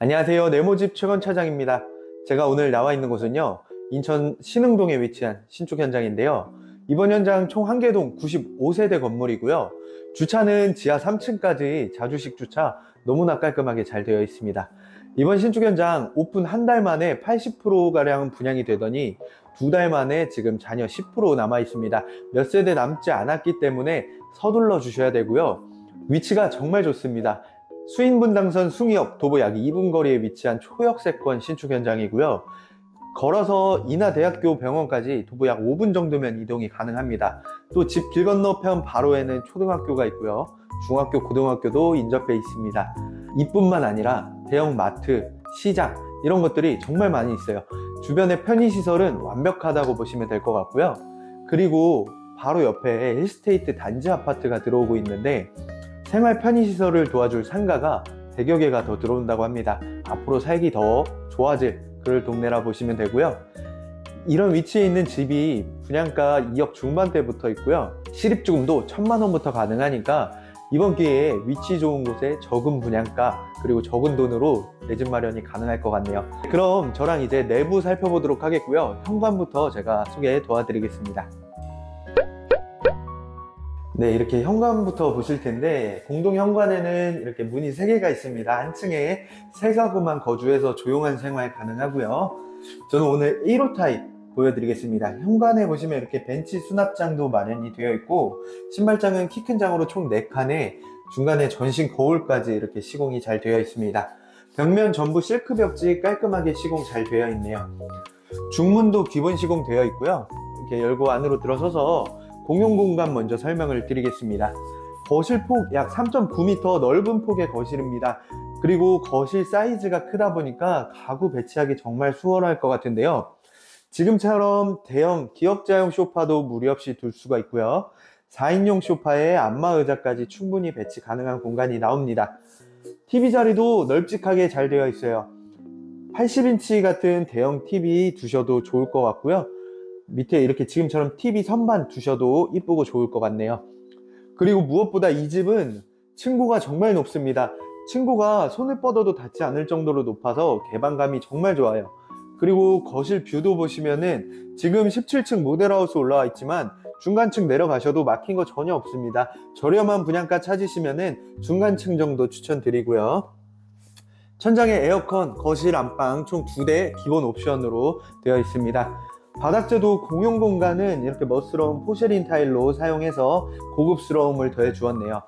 안녕하세요. 네모집 최건 차장입니다. 제가 오늘 나와 있는 곳은요. 인천 신흥동에 위치한 신축 현장인데요. 이번 현장 총 한 개동 95세대 건물이고요. 주차는 지하 3층까지 자주식 주차 너무나 깔끔하게 잘 되어 있습니다. 이번 신축 현장 오픈 한 달 만에 80%가량 분양이 되더니 두 달 만에 지금 잔여 10% 남아 있습니다. 몇 세대 남지 않았기 때문에 서둘러 주셔야 되고요. 위치가 정말 좋습니다. 수인분당선 숭이역 도보 약 2분 거리에 위치한 초역세권 신축 현장이고요. 걸어서 인하대학교 병원까지 도보 약 5분 정도면 이동이 가능합니다. 또 집 길 건너편 바로에는 초등학교가 있고요. 중학교, 고등학교도 인접해 있습니다. 이뿐만 아니라 대형 마트, 시장 이런 것들이 정말 많이 있어요. 주변의 편의시설은 완벽하다고 보시면 될 것 같고요. 그리고 바로 옆에 힐스테이트 단지 아파트가 들어오고 있는데 생활 편의시설을 도와줄 상가가 100여 개가 더 들어온다고 합니다. 앞으로 살기 더 좋아질 그럴 동네라 보시면 되고요. 이런 위치에 있는 집이 분양가 2억 중반대부터 있고요. 실입주금도 1000만 원부터 가능하니까 이번 기회에 위치 좋은 곳에 적은 분양가 그리고 적은 돈으로 내 집 마련이 가능할 것 같네요. 그럼 저랑 이제 내부 살펴보도록 하겠고요. 현관부터 제가 소개 도와드리겠습니다. 네, 이렇게 현관부터 보실 텐데 공동 현관에는 이렇게 문이 3개가 있습니다. 한 층에 세 가구만 거주해서 조용한 생활 가능하고요. 저는 오늘 1호 타입 보여드리겠습니다. 현관에 보시면 이렇게 벤치 수납장도 마련이 되어 있고 신발장은 키 큰 장으로 총 4칸에 중간에 전신 거울까지 이렇게 시공이 잘 되어 있습니다. 벽면 전부 실크 벽지 깔끔하게 시공 잘 되어 있네요. 중문도 기본 시공 되어 있고요. 이렇게 열고 안으로 들어서서 공용 공간 먼저 설명을 드리겠습니다. 거실 폭 약 3.9m 넓은 폭의 거실입니다. 그리고 거실 사이즈가 크다 보니까 가구 배치하기 정말 수월할 것 같은데요. 지금처럼 대형 기역자용 소파도 무리 없이 둘 수가 있고요. 4인용 소파에 안마 의자까지 충분히 배치 가능한 공간이 나옵니다. TV 자리도 널찍하게 잘 되어 있어요. 80인치 같은 대형 TV 두셔도 좋을 것 같고요. 밑에 이렇게 지금처럼 TV 선반 두셔도 이쁘고 좋을 것 같네요. 그리고 무엇보다 이 집은 층고가 정말 높습니다. 층고가 손을 뻗어도 닿지 않을 정도로 높아서 개방감이 정말 좋아요. 그리고 거실 뷰도 보시면은 지금 17층 모델하우스 올라와 있지만 중간층 내려가셔도 막힌 거 전혀 없습니다. 저렴한 분양가 찾으시면은 중간층 정도 추천드리고요. 천장에 에어컨, 거실 안방 총 두 대 기본 옵션으로 되어 있습니다. 바닥재도 공용 공간은 이렇게 멋스러운 porcelain 타일로 사용해서 고급스러움을 더해 주었네요.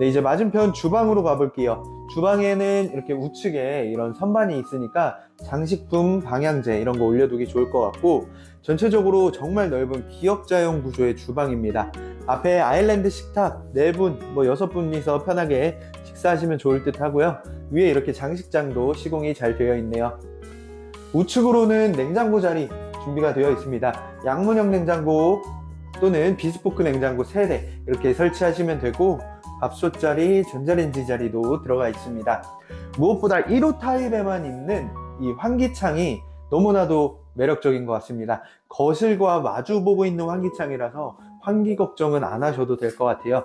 네, 이제 맞은편 주방으로 가볼게요. 주방에는 이렇게 우측에 이런 선반이 있으니까 장식품, 방향제 이런 거 올려두기 좋을 것 같고 전체적으로 정말 넓은 기역자형 구조의 주방입니다. 앞에 아일랜드 식탁 4분, 뭐 6분이서 편하게 식사하시면 좋을 듯 하고요. 위에 이렇게 장식장도 시공이 잘 되어 있네요. 우측으로는 냉장고 자리 준비가 되어 있습니다. 양문형 냉장고 또는 비스포크 냉장고 3대 이렇게 설치하시면 되고 밥솥 자리, 전자레인지 자리도 들어가 있습니다. 무엇보다 1호 타입에만 있는 이 환기창이 너무나도 매력적인 것 같습니다. 거실과 마주 보고 있는 환기창이라서 환기 걱정은 안 하셔도 될 것 같아요.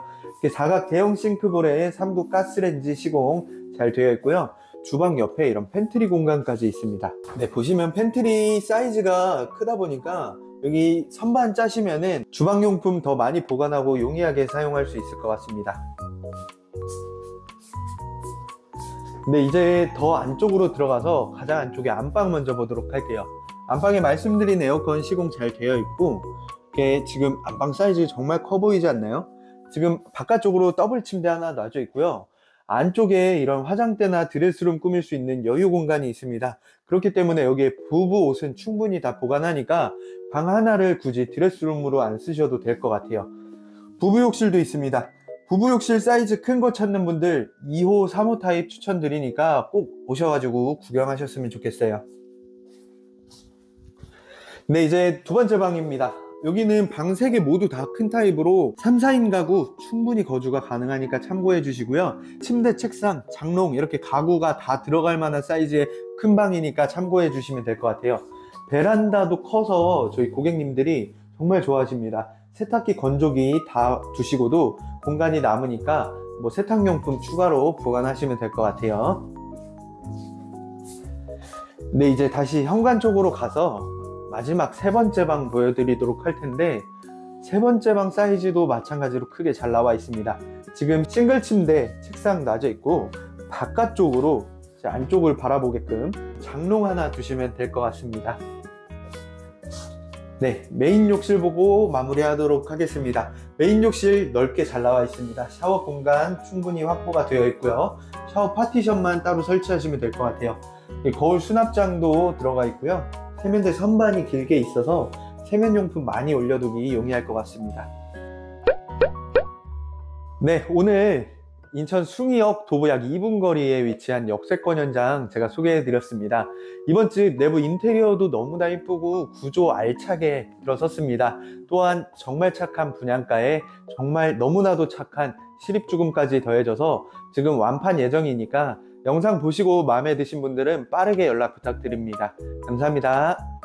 사각 대형 싱크볼에 3구 가스레인지 시공 잘 되어 있고요. 주방 옆에 이런 팬트리 공간까지 있습니다. 네, 보시면 팬트리 사이즈가 크다 보니까 여기 선반 짜시면은 주방용품 더 많이 보관하고 용이하게 사용할 수 있을 것 같습니다. 네, 이제 더 안쪽으로 들어가서 가장 안쪽에 안방 먼저 보도록 할게요. 안방에 말씀드린 에어컨 시공 잘 되어 있고 이게 지금 안방 사이즈 정말 커 보이지 않나요? 지금 바깥쪽으로 더블 침대 하나 놔져 있고요. 안쪽에 이런 화장대나 드레스룸 꾸밀 수 있는 여유 공간이 있습니다. 그렇기 때문에 여기에 부부 옷은 충분히 다 보관하니까 방 하나를 굳이 드레스룸으로 안 쓰셔도 될 것 같아요. 부부 욕실도 있습니다. 부부 욕실 사이즈 큰 거 찾는 분들 2호, 3호 타입 추천드리니까 꼭 오셔가지고 구경하셨으면 좋겠어요. 네, 이제 두 번째 방입니다. 여기는 방 3개 모두 다 큰 타입으로 3, 4인 가구 충분히 거주가 가능하니까 참고해 주시고요. 침대, 책상, 장롱 이렇게 가구가 다 들어갈 만한 사이즈의 큰 방이니까 참고해 주시면 될 것 같아요. 베란다도 커서 저희 고객님들이 정말 좋아하십니다. 세탁기, 건조기 다 두시고도 공간이 남으니까 뭐 세탁용품 추가로 보관하시면 될 것 같아요. 네, 이제 다시 현관 쪽으로 가서 마지막 세 번째 방 보여드리도록 할 텐데 세 번째 방 사이즈도 마찬가지로 크게 잘 나와 있습니다. 지금 싱글 침대 책상 놔져 있고 바깥쪽으로 안쪽을 바라보게끔 장롱 하나 두시면 될 것 같습니다. 네, 메인 욕실 보고 마무리하도록 하겠습니다. 메인 욕실 넓게 잘 나와 있습니다. 샤워 공간 충분히 확보가 되어 있고요. 샤워 파티션만 따로 설치하시면 될 것 같아요. 이 거울 수납장도 들어가 있고요. 세면대 선반이 길게 있어서 세면용품 많이 올려두기 용이할 것 같습니다. 네, 오늘 인천 숭이역 도보 약 2분 거리에 위치한 역세권 현장 제가 소개해 드렸습니다. 이번 집 내부 인테리어도 너무나 이쁘고 구조 알차게 들어섰습니다. 또한 정말 착한 분양가에 정말 너무나도 착한 실입주금까지 더해져서 지금 완판 예정이니까 영상 보시고 마음에 드신 분들은 빠르게 연락 부탁드립니다. 감사합니다.